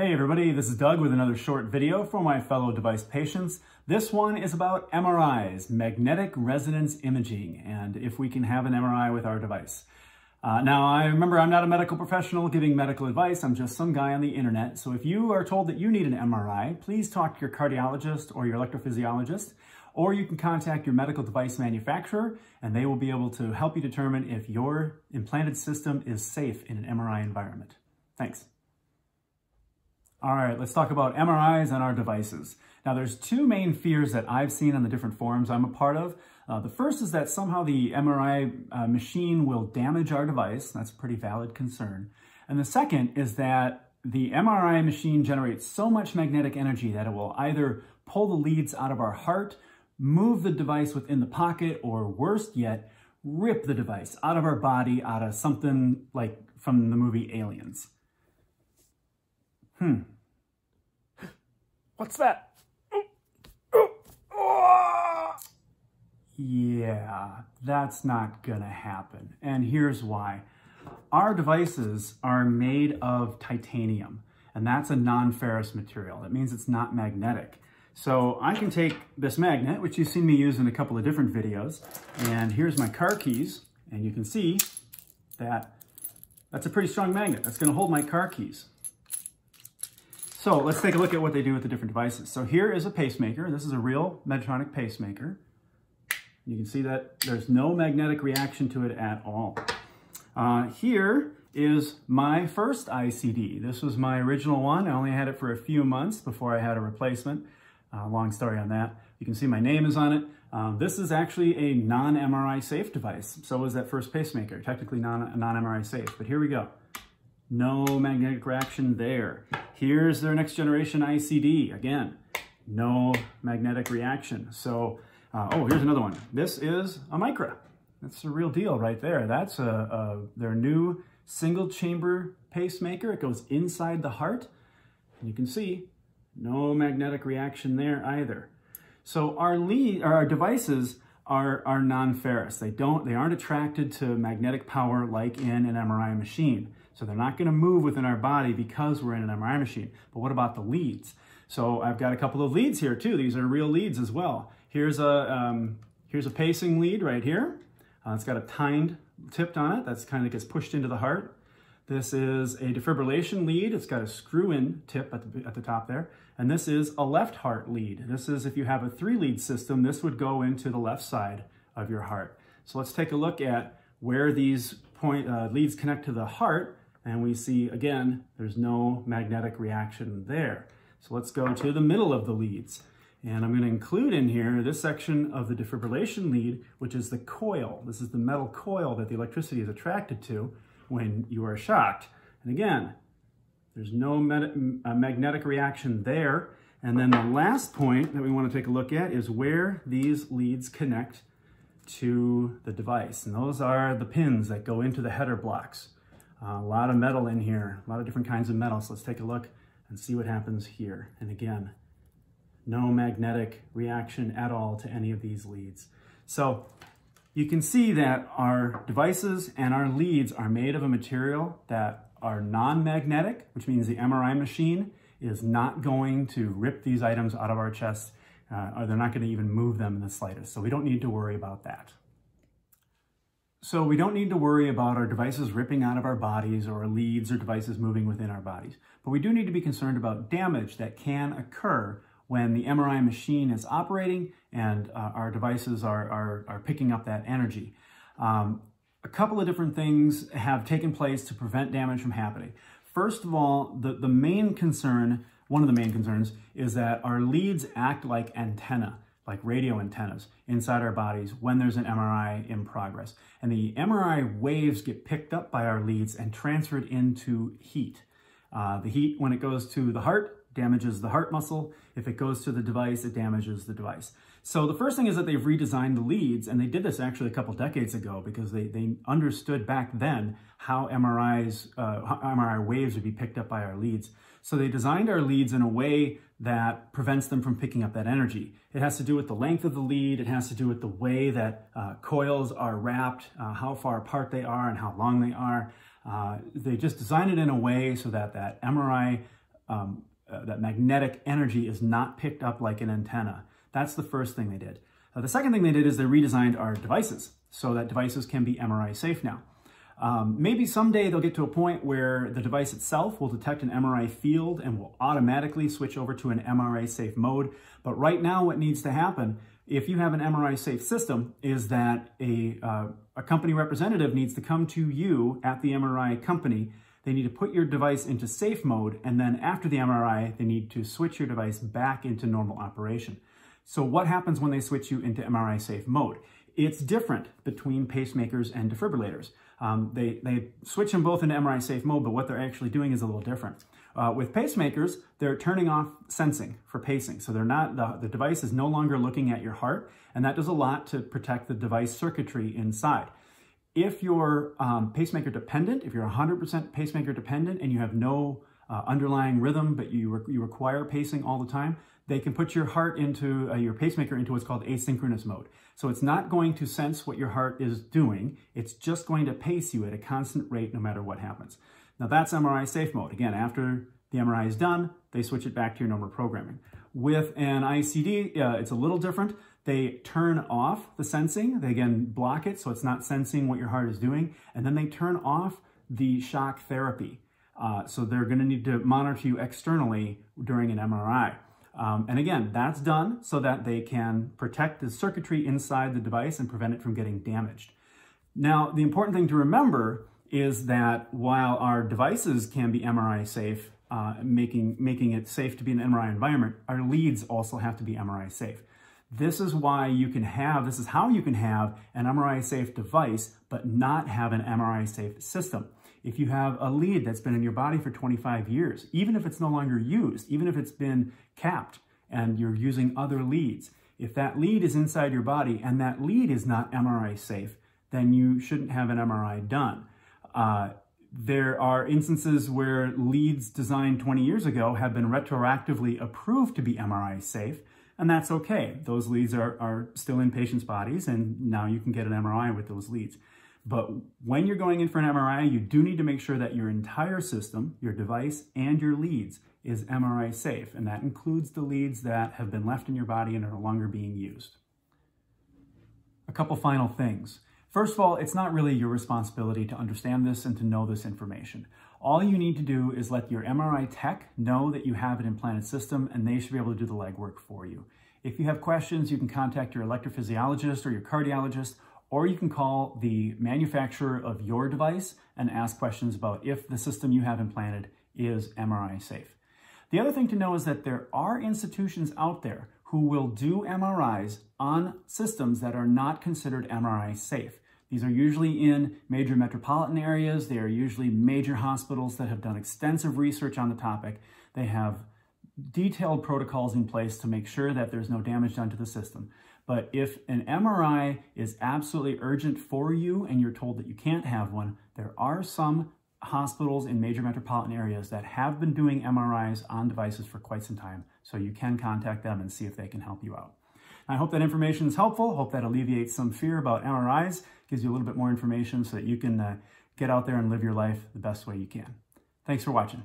Hey everybody, this is Doug with another short video for my fellow device patients. This one is about MRIs, magnetic resonance imaging, and if we can have an MRI with our device. Uh, now, I remember I'm not a medical professional giving medical advice. I'm just some guy on the internet. So if you are told that you need an MRI, please talk to your cardiologist or your electrophysiologist, or you can contact your medical device manufacturer and they will be able to help you determine if your implanted system is safe in an MRI environment. Thanks. All right, let's talk about MRIs and our devices. Now, there's two main fears that I've seen on the different forums I'm a part of. Uh, the first is that somehow the MRI uh, machine will damage our device. That's a pretty valid concern. And the second is that the MRI machine generates so much magnetic energy that it will either pull the leads out of our heart, move the device within the pocket, or worst yet, rip the device out of our body, out of something like from the movie Aliens. Hmm. What's that? Yeah, that's not gonna happen. And here's why. Our devices are made of titanium, and that's a non-ferrous material. That means it's not magnetic. So I can take this magnet, which you've seen me use in a couple of different videos, and here's my car keys, and you can see that that's a pretty strong magnet. That's gonna hold my car keys. So let's take a look at what they do with the different devices. So here is a pacemaker. This is a real Medtronic pacemaker. You can see that there's no magnetic reaction to it at all. Uh, here is my first ICD. This was my original one. I only had it for a few months before I had a replacement. Uh, long story on that. You can see my name is on it. Uh, this is actually a non-MRI safe device. So is that first pacemaker, technically non-MRI non safe. But here we go. No magnetic reaction there. Here's their next generation ICD. Again, no magnetic reaction. So, uh, oh, here's another one. This is a Micra. That's a real deal right there. That's a, a, their new single chamber pacemaker. It goes inside the heart. And you can see no magnetic reaction there either. So our lead, or our devices are, are non-ferrous. They don't, they aren't attracted to magnetic power like in an MRI machine. So they're not gonna move within our body because we're in an MRI machine. But what about the leads? So I've got a couple of leads here too. These are real leads as well. Here's a, um, here's a pacing lead right here. Uh, it's got a tined tipped on it. That's kind of gets pushed into the heart. This is a defibrillation lead. It's got a screw-in tip at the, at the top there. And this is a left heart lead. This is, if you have a three lead system, this would go into the left side of your heart. So let's take a look at where these point uh, leads connect to the heart and we see, again, there's no magnetic reaction there. So let's go to the middle of the leads. And I'm going to include in here this section of the defibrillation lead, which is the coil. This is the metal coil that the electricity is attracted to when you are shocked. And again, there's no uh, magnetic reaction there. And then the last point that we want to take a look at is where these leads connect to the device. And those are the pins that go into the header blocks. Uh, a lot of metal in here, a lot of different kinds of metals. So let's take a look and see what happens here. And again, no magnetic reaction at all to any of these leads. So you can see that our devices and our leads are made of a material that are non-magnetic, which means the MRI machine is not going to rip these items out of our chest, uh, or they're not going to even move them in the slightest. So we don't need to worry about that. So we don't need to worry about our devices ripping out of our bodies or leads or devices moving within our bodies. But we do need to be concerned about damage that can occur when the MRI machine is operating and uh, our devices are, are, are, picking up that energy. Um, a couple of different things have taken place to prevent damage from happening. First of all, the, the main concern, one of the main concerns, is that our leads act like antenna like radio antennas inside our bodies when there's an MRI in progress. And the MRI waves get picked up by our leads and transferred into heat. Uh, the heat, when it goes to the heart, damages the heart muscle. If it goes to the device, it damages the device. So the first thing is that they've redesigned the leads, and they did this actually a couple decades ago because they, they understood back then how MRIs, uh, how MRI waves would be picked up by our leads. So they designed our leads in a way that prevents them from picking up that energy. It has to do with the length of the lead. It has to do with the way that uh, coils are wrapped, uh, how far apart they are and how long they are. Uh, they just design it in a way so that that MRI um, uh, that magnetic energy is not picked up like an antenna. That's the first thing they did. Uh, the second thing they did is they redesigned our devices so that devices can be MRI safe now. Um, maybe someday they'll get to a point where the device itself will detect an MRI field and will automatically switch over to an MRI safe mode. But right now what needs to happen if you have an MRI safe system is that a, uh, a company representative needs to come to you at the MRI company. They need to put your device into safe mode and then after the MRI they need to switch your device back into normal operation. So what happens when they switch you into MRI safe mode? It's different between pacemakers and defibrillators. Um, they, they switch them both into MRI safe mode, but what they're actually doing is a little different. Uh, with pacemakers, they're turning off sensing for pacing. So they're not, the, the device is no longer looking at your heart, and that does a lot to protect the device circuitry inside. If you're um, pacemaker dependent, if you're 100% pacemaker dependent and you have no uh, underlying rhythm, but you, re you require pacing all the time, they can put your heart into, uh, your pacemaker into what's called asynchronous mode. So it's not going to sense what your heart is doing. It's just going to pace you at a constant rate no matter what happens. Now that's MRI safe mode. Again, after the MRI is done, they switch it back to your normal programming. With an ICD, uh, it's a little different. They turn off the sensing. They again block it so it's not sensing what your heart is doing. And then they turn off the shock therapy. Uh, so they're going to need to monitor you externally during an MRI. Um, and again, that's done so that they can protect the circuitry inside the device and prevent it from getting damaged. Now, the important thing to remember is that while our devices can be MRI safe, uh, making, making it safe to be in an MRI environment, our leads also have to be MRI safe. This is why you can have, this is how you can have an MRI safe device, but not have an MRI safe system. If you have a lead that's been in your body for 25 years, even if it's no longer used, even if it's been capped and you're using other leads, if that lead is inside your body and that lead is not MRI safe, then you shouldn't have an MRI done. Uh, there are instances where leads designed 20 years ago have been retroactively approved to be MRI safe, and that's okay. Those leads are, are still in patients' bodies, and now you can get an MRI with those leads. But when you're going in for an MRI, you do need to make sure that your entire system, your device, and your leads is MRI safe. And that includes the leads that have been left in your body and are no longer being used. A couple final things. First of all, it's not really your responsibility to understand this and to know this information. All you need to do is let your MRI tech know that you have an implanted system and they should be able to do the legwork for you. If you have questions, you can contact your electrophysiologist or your cardiologist or you can call the manufacturer of your device and ask questions about if the system you have implanted is MRI safe. The other thing to know is that there are institutions out there who will do MRIs on systems that are not considered MRI safe. These are usually in major metropolitan areas. They are usually major hospitals that have done extensive research on the topic. They have detailed protocols in place to make sure that there's no damage done to the system. But if an MRI is absolutely urgent for you and you're told that you can't have one, there are some hospitals in major metropolitan areas that have been doing MRIs on devices for quite some time. So you can contact them and see if they can help you out. I hope that information is helpful. Hope that alleviates some fear about MRIs, gives you a little bit more information so that you can uh, get out there and live your life the best way you can. Thanks for watching.